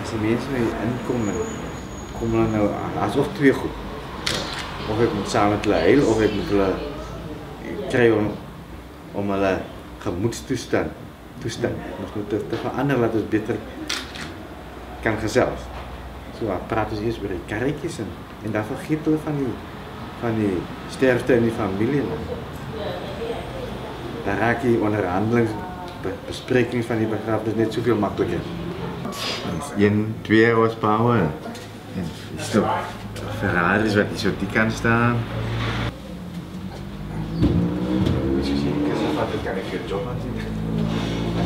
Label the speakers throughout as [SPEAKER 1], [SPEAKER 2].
[SPEAKER 1] Als de mensen weer inkomen, komen dan nou aan. Alsof twee goed. Of ik moet samen met of ik moet krijgen om, om hulle gemoedstoestand toestand, ons moet te, veranderen, dat beter kan gezels. Zo praten ze eerst bij die karretjes en, en daar vergeet van die, van die sterfte in die familie. Daar raak je onderhandelingen be- besprekings van die begrafenis net soveel makliker. Dis 1 2 horsepower. En dis toch Ferraris wat die kant staan. kan ek jou job aan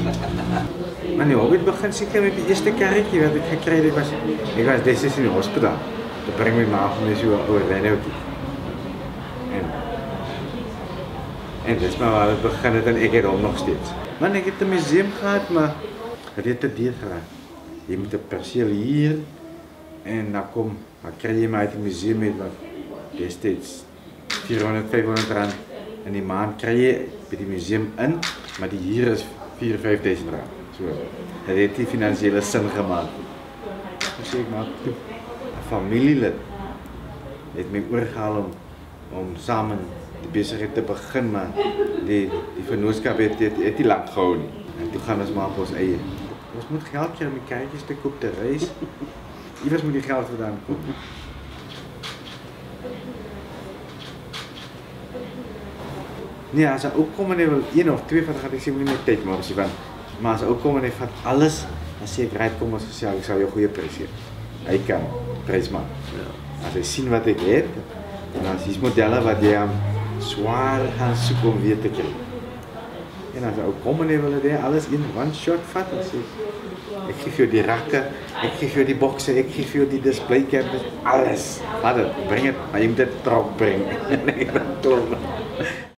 [SPEAKER 1] Maar nee, het begin seker met die eerste karretjie wat het. Ek was ek was destyds in die hospitaal. Toe bring my ma vir my so 'n en dis maar waar het begin het en ek het hom nog steeds. Man, ek het 'n museum gehad, maar het het te duur geraak. Jy moet 'n perseel hier en dan kom, dan kry jy my uit die museum met wat destyds 400 500 rand in die maand kry jy by die museum in, maar die huur is 4 5000 rand. Dit het nie finansiële sin gemaak. Ek sê ek maak toe 'n familielid het oorgehaal om om saam in die besigheid te begin, maar die die vennootskap het het, het nie lank gehou nie. En toe gaan ons maar op ons eie. Ons moet geld kry om die kaartjies te koop te reis. Iewers moet die geld vandaan kom. Nee, as hy ook kom en hy wil een of twee van gaan ek sê moenie net tyd maar as jy van maar as hy ook kom en hy vat alles, dan sê ek right kom ons gesê ek sal jou goeie prys gee. Hy kan prys maak. Ja. As hy sien wat ek het, en dan is modelle wat jy aan swaar gaan soek om weer te kry. En as ook kom en hy wil dit alles in one shot vat, dan sê ek gee vir jou die rakke, ek gee vir jou die bokse, ek gee vir jou die display cabinet, alles. Vat dit, bring dit, maar jy moet dit terug bring. nee, dat klopt.